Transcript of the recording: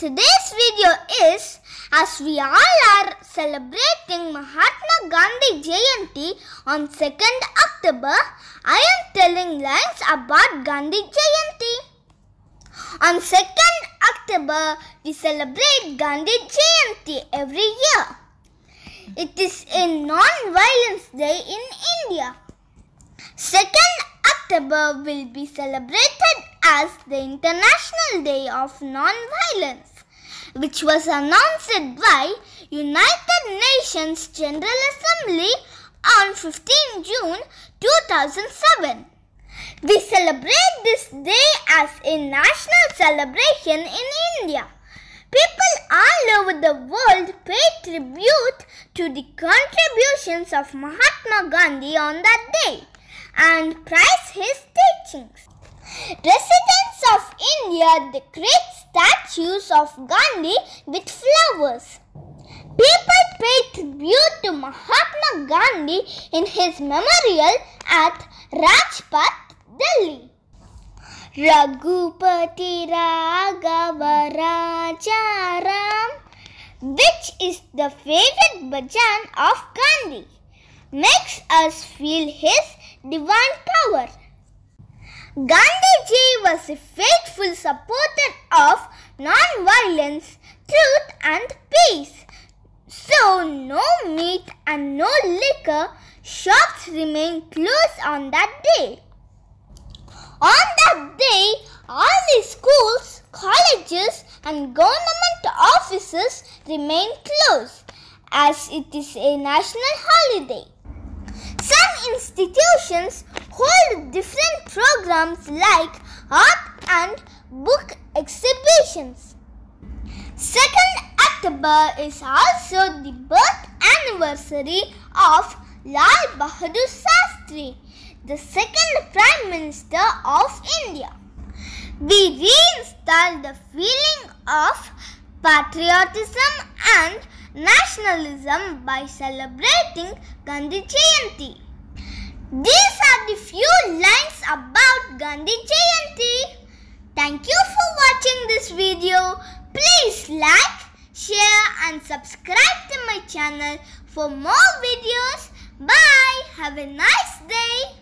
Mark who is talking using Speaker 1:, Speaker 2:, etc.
Speaker 1: Today's video is as we all are celebrating Mahatma Gandhi Jayanti on 2nd October, I am telling lines about Gandhi Jayanti. On 2nd October, we celebrate Gandhi Jayanti every year. It is a non-violence day in India. 2nd October will be celebrated as the International Day of Non-Violence, which was announced by United Nations General Assembly on 15 June 2007. We celebrate this day as a national celebration in India. People all over the world pay tribute to the contributions of Mahatma Gandhi on that day and praise his teachings. Residents of India decorate statues of Gandhi with flowers. People pay tribute to Mahatma Gandhi in his memorial at Rajghat, Delhi. Raghupati Raghava Rajaram, which is the favorite bhajan of Gandhi, makes us feel his divine power. Gandhiji was a faithful supporter of non-violence, truth and peace. So no meat and no liquor shops remain closed on that day. On that day, all the schools, colleges and government offices remain closed as it is a national holiday. Some institutions hold different programs like art and book exhibitions. 2nd October is also the birth anniversary of Lal Bahadur Shastri, the second Prime Minister of India. We reinstall the feeling of patriotism and nationalism by celebrating Gandhi Jayanti. These are the few lines about Gandhi Jayanti. Thank you for watching this video. Please like, share and subscribe to my channel for more videos. Bye. Have a nice day.